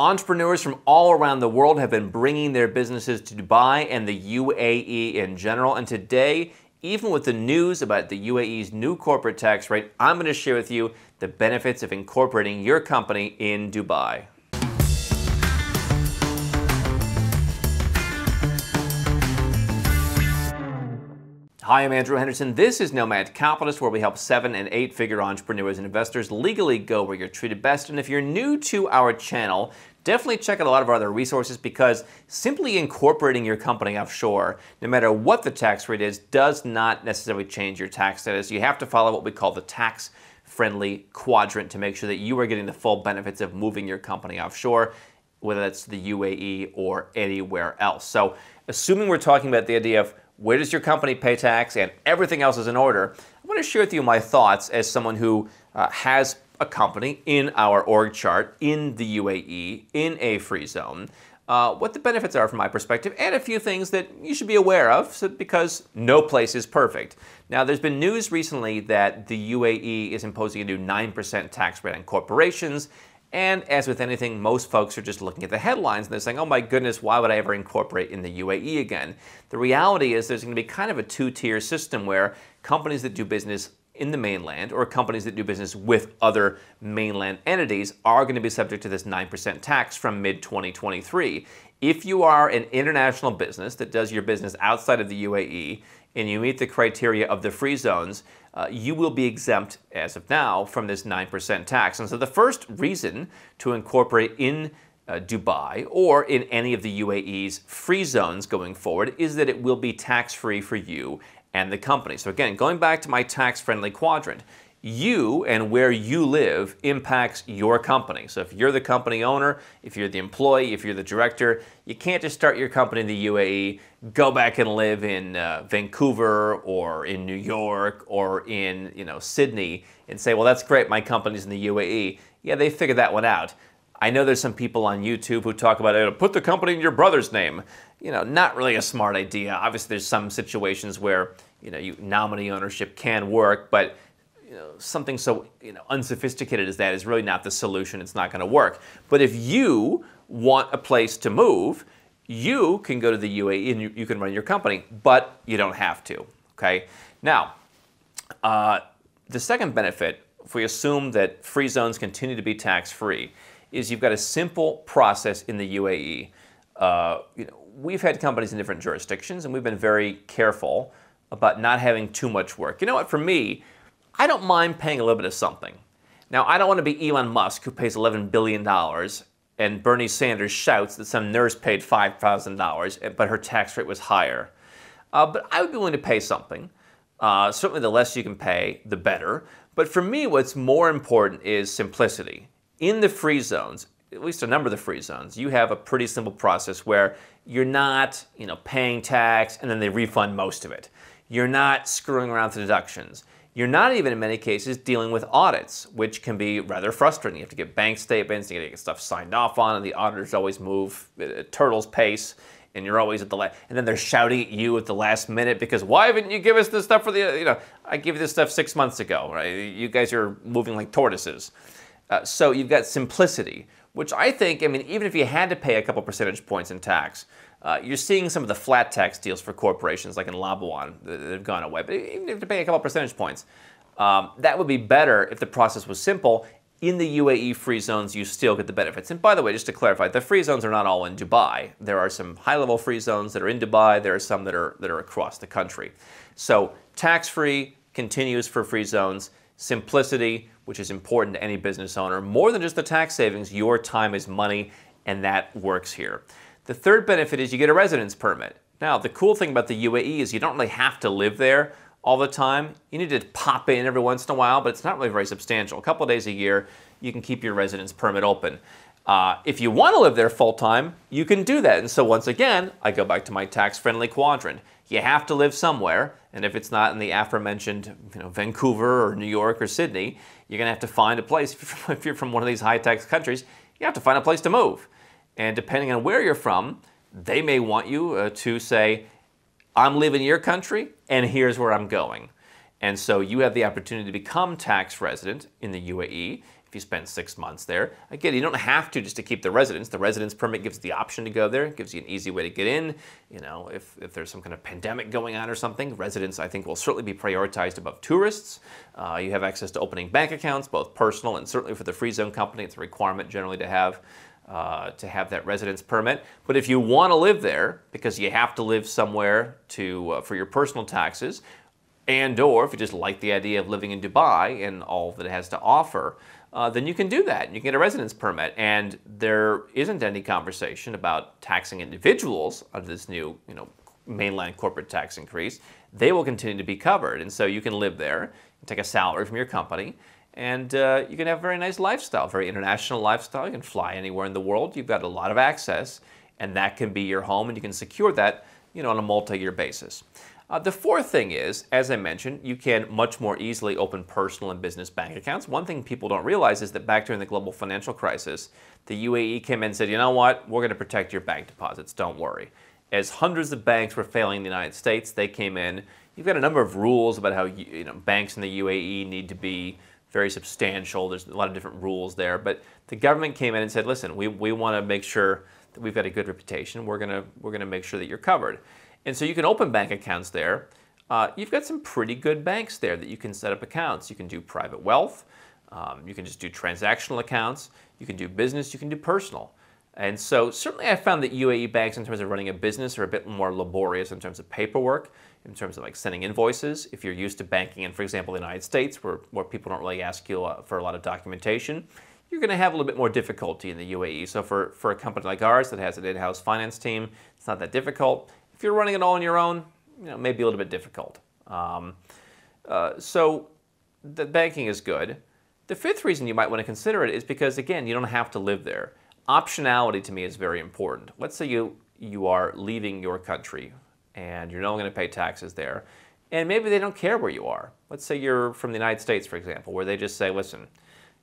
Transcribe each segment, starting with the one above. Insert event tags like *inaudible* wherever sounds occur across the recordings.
Entrepreneurs from all around the world have been bringing their businesses to Dubai and the UAE in general. And today, even with the news about the UAE's new corporate tax rate, I'm going to share with you the benefits of incorporating your company in Dubai. Hi, I'm Andrew Henderson. This is Nomad Capitalist, where we help seven and eight figure entrepreneurs and investors legally go where you're treated best. And if you're new to our channel, definitely check out a lot of our other resources because simply incorporating your company offshore, no matter what the tax rate is, does not necessarily change your tax status. You have to follow what we call the tax friendly quadrant to make sure that you are getting the full benefits of moving your company offshore, whether that's the UAE or anywhere else. So, assuming we're talking about the idea of where does your company pay tax, and everything else is in order, I want to share with you my thoughts as someone who uh, has a company in our org chart in the UAE in a free zone. Uh, what the benefits are from my perspective, and a few things that you should be aware of so, because no place is perfect. Now, there's been news recently that the UAE is imposing a new 9% tax rate on corporations and as with anything, most folks are just looking at the headlines and they're saying, oh my goodness, why would I ever incorporate in the UAE again? The reality is there's going to be kind of a two tier system where companies that do business in the mainland or companies that do business with other mainland entities are going to be subject to this 9% tax from mid 2023. If you are an international business that does your business outside of the UAE and you meet the criteria of the free zones, uh, you will be exempt as of now from this 9% tax. And so the first reason to incorporate in uh, Dubai or in any of the UAE's free zones going forward is that it will be tax free for you and the company. So again, going back to my tax friendly quadrant, you and where you live impacts your company. So if you're the company owner, if you're the employee, if you're the director, you can't just start your company in the UAE, go back and live in uh, Vancouver or in New York or in you know Sydney and say, well, that's great, my company's in the UAE. Yeah, they figured that one out. I know there's some people on YouTube who talk about it, put the company in your brother's name. You know, not really a smart idea. Obviously, there's some situations where you know you, nominee ownership can work, but you know, something so you know, unsophisticated as that is really not the solution. It's not going to work. But if you want a place to move, you can go to the UAE and you, you can run your company, but you don't have to. Okay. Now, uh, the second benefit, if we assume that free zones continue to be tax free, is you've got a simple process in the UAE. Uh, you know, we've had companies in different jurisdictions, and we've been very careful about not having too much work. You know what? For me, I don't mind paying a little bit of something. Now, I don't want to be Elon Musk, who pays $11 billion, and Bernie Sanders shouts that some nurse paid $5,000, but her tax rate was higher. Uh, but I would be willing to pay something. Uh, certainly, the less you can pay, the better. But for me, what's more important is simplicity. In the free zones, at least a number of the free zones, you have a pretty simple process where you're not, you know, paying tax and then they refund most of it. You're not screwing around with deductions. You're not even in many cases dealing with audits, which can be rather frustrating. You have to get bank statements, you to get stuff signed off on, and the auditors always move at turtle's pace, and you're always at the last, and then they're shouting at you at the last minute because why haven't you give us this stuff for the, you know, I gave you this stuff six months ago, right? You guys are moving like tortoises. Uh, so you've got simplicity, which I think, I mean, even if you had to pay a couple percentage points in tax, uh, you're seeing some of the flat tax deals for corporations, like in Labuan, that have gone away. But even if you have to pay a couple percentage points, um, that would be better if the process was simple. In the UAE free zones, you still get the benefits. And by the way, just to clarify, the free zones are not all in Dubai. There are some high-level free zones that are in Dubai. There are some that are that are across the country. So tax-free continues for free zones. Simplicity, which is important to any business owner, more than just the tax savings. Your time is money, and that works here. The third benefit is you get a residence permit. Now, the cool thing about the UAE is you don't really have to live there all the time. You need to pop in every once in a while, but it's not really very substantial. A couple days a year, you can keep your residence permit open. Uh, if you want to live there full time, you can do that. And so, once again, I go back to my tax friendly quadrant. You have to live somewhere, and if it's not in the aforementioned you know, Vancouver or New York or Sydney, you're going to have to find a place. *laughs* If you're from one of these high tax countries, you have to find a place to move. And depending on where you're from, they may want you uh, to say, I'm leaving your country and here's where I'm going. And so you have the opportunity to become tax resident in the UAE. if you spend six months there. Again, you don't have to just to keep the residence. The residence permit gives the option to go there, it gives you an easy way to get in. You know, if, if there's some kind of pandemic going on or something, residents, I think, will certainly be prioritized above tourists. Uh, you have access to opening bank accounts, both personal and certainly for the free zone company. It's a requirement generally to have. Uh, to have that residence permit. But if you want to live there because you have to live somewhere to uh, for your personal taxes, and or if you just like the idea of living in Dubai and all that it has to offer, uh, then you can do that. You can get a residence permit, and there isn't any conversation about taxing individuals under this new, you know, mainland corporate tax increase. They will continue to be covered, and so you can live there, take a salary from your company, and uh, you can have a very nice lifestyle, very international lifestyle. You can fly anywhere in the world. You've got a lot of access, and that can be your home, and you can secure that, you know, on a multi-year basis. Uh, the fourth thing is, as I mentioned, you can much more easily open personal and business bank accounts. One thing people don't realize is that back during the global financial crisis, the UAE came in and said, you know what, we're going to protect your bank deposits, don't worry. As hundreds of banks were failing in the United States, they came in. You've got a number of rules about how you know, banks in the UAE need to be very substantial. There's a lot of different rules there. But the government came in and said, listen, we, we want to make sure that we've got a good reputation. We're going to, we're to make sure that you're covered. And so you can open bank accounts there. Uh, you've got some pretty good banks there that you can set up accounts. You can do private wealth. Um, you can just do transactional accounts. You can do business. You can do personal. And so certainly I found that UAE banks in terms of running a business are a bit more laborious in terms of paperwork, in terms of like sending invoices. If you're used to banking in, for example, the United States where, where people don't really ask you uh, for a lot of documentation, you're going to have a little bit more difficulty in the UAE. So for, for a company like ours that has an in-house finance team, it's not that difficult. If you're running it all on your own, you know, maybe a little bit difficult. Um, uh, so the banking is good. The fifth reason you might want to consider it is because, again, you don't have to live there. Optionality to me is very important. Let's say you, you are leaving your country and you're not going to pay taxes there, and maybe they don't care where you are. Let's say you're from the United States, for example, where they just say, listen,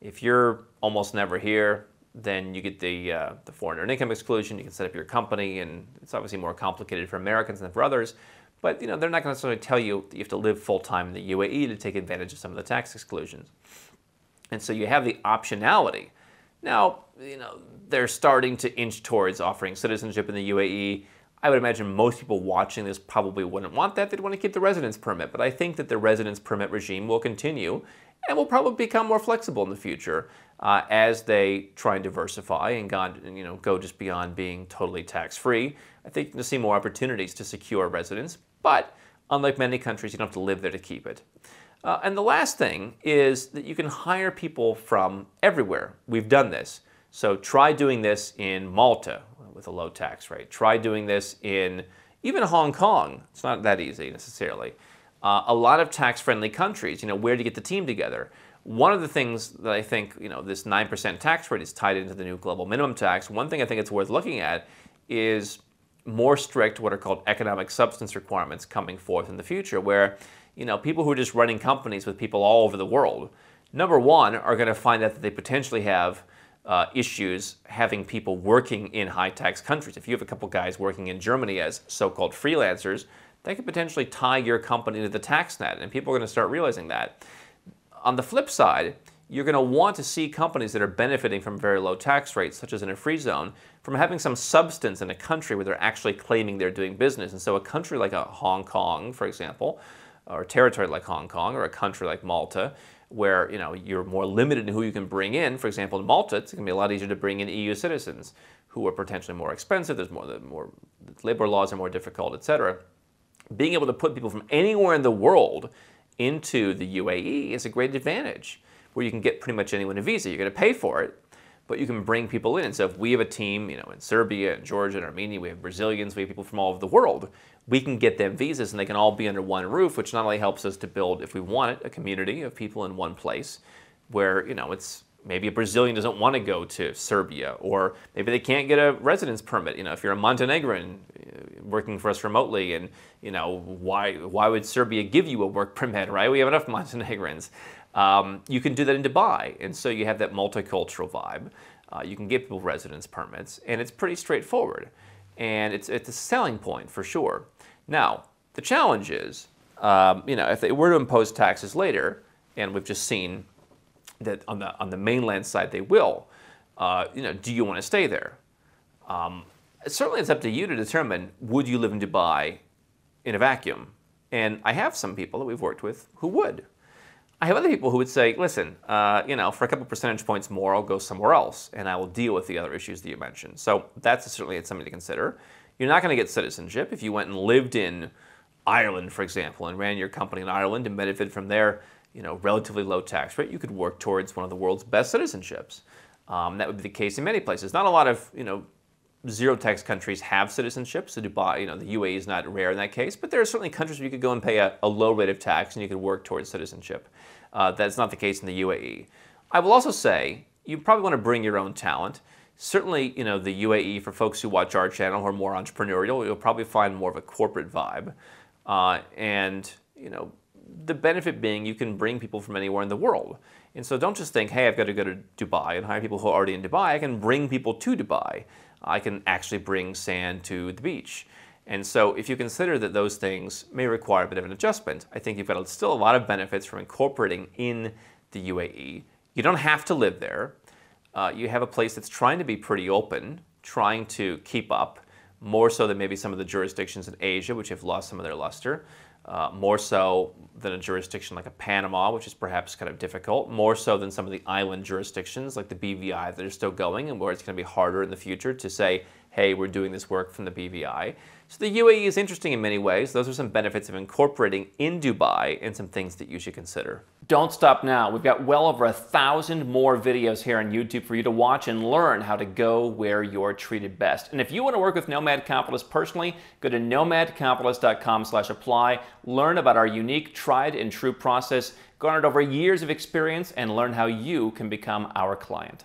if you're almost never here, then you get the, uh, the foreign earned income exclusion. You can set up your company, and it's obviously more complicated for Americans than for others. But you know, they're not going to necessarily tell you that you have to live full time in the UAE to take advantage of some of the tax exclusions. And so you have the optionality. Now, you know, they're starting to inch towards offering citizenship in the UAE. I would imagine most people watching this probably wouldn't want that. They'd want to keep the residence permit. But I think that the residence permit regime will continue and will probably become more flexible in the future uh, as they try and diversify and God, you know, go just beyond being totally tax-free. I think you'll see more opportunities to secure residence, but unlike many countries, you don't have to live there to keep it. Uh, and the last thing is that you can hire people from everywhere. We've done this. So try doing this in Malta with a low tax rate. Try doing this in even Hong Kong. It's not that easy necessarily. Uh, a lot of tax-friendly countries, you know, where to get the team together. One of the things that I think, you know, this 9% tax rate is tied into the new global minimum tax. One thing I think it's worth looking at is more strict what are called economic substance requirements coming forth in the future where, you know, people who are just running companies with people all over the world, number one, are going to find out that they potentially have uh, issues having people working in high tax countries. If you have a couple guys working in Germany as so-called freelancers, they could potentially tie your company to the tax net, and people are going to start realizing that. On the flip side, you're going to want to see companies that are benefiting from very low tax rates, such as in a free zone, from having some substance in a country where they're actually claiming they're doing business. And so a country like a Hong Kong, for example, or a territory like Hong Kong, or a country like Malta, where you know you're more limited in who you can bring in. For example, in Malta, it's going to be a lot easier to bring in EU citizens who are potentially more expensive. There's more, the more labor laws are more difficult, etc. Being able to put people from anywhere in the world into the UAE is a great advantage where you can get pretty much anyone a visa. You're going to pay for it, but you can bring people in. And so if we have a team, you know, in Serbia and Georgia and Armenia, we have Brazilians, we have people from all over the world, we can get them visas and they can all be under one roof, which not only helps us to build, if we want it, a community of people in one place where, you know, it's maybe a Brazilian doesn't want to go to Serbia, or maybe they can't get a residence permit. You know, if you're a Montenegrin uh, working for us remotely, and you know, why why would Serbia give you a work permit, right? We have enough *laughs* Montenegrins. Um, you can do that in Dubai, and so you have that multicultural vibe. Uh, you can give people residence permits, and it's pretty straightforward, and it's it's a selling point for sure. Now, the challenge is, um, you know, if they were to impose taxes later, and we've just seen that on the on the mainland side they will. Uh, you know, do you want to stay there? Um, certainly, it's up to you to determine would you live in Dubai in a vacuum. And I have some people that we've worked with who would. I have other people who would say, listen, uh, you know, for a couple percentage points more, I'll go somewhere else and I will deal with the other issues that you mentioned. So that's certainly something to consider. You're not going to get citizenship if you went and lived in Ireland, for example, and ran your company in Ireland and benefited from their, you know, relatively low tax rate. You could work towards one of the world's best citizenships. Um, that would be the case in many places. Not a lot of, you know, zero tax countries have citizenship. So Dubai, you know, the UAE is not rare in that case, but there are certainly countries where you could go and pay a, a low rate of tax and you could work towards citizenship. Uh, that's not the case in the UAE. I will also say you probably want to bring your own talent. Certainly, you know, the UAE for folks who watch our channel who are more entrepreneurial, you'll probably find more of a corporate vibe. Uh, and, you know, the benefit being you can bring people from anywhere in the world. And so don't just think, hey, I've got to go to Dubai and hire people who are already in Dubai. I can bring people to Dubai. I can actually bring sand to the beach. And so if you consider that those things may require a bit of an adjustment, I think you've got still a lot of benefits from incorporating in the UAE. You don't have to live there. Uh, you have a place that's trying to be pretty open, trying to keep up, more so than maybe some of the jurisdictions in Asia, which have lost some of their luster. Uh, more so than a jurisdiction like a Panama, which is perhaps kind of difficult, more so than some of the island jurisdictions like the BVI that are still going and where it's going to be harder in the future to say, hey, we're doing this work from the BVI. So the UAE is interesting in many ways. Those are some benefits of incorporating in Dubai and some things that you should consider. Don't stop now. We've got well over a thousand more videos here on YouTube for you to watch and learn how to go where you're treated best. And if you want to work with Nomad Capitalist personally, go to nomadcapitalist.com slash apply, learn about our unique tried and true process, garnered over years of experience, and learn how you can become our client.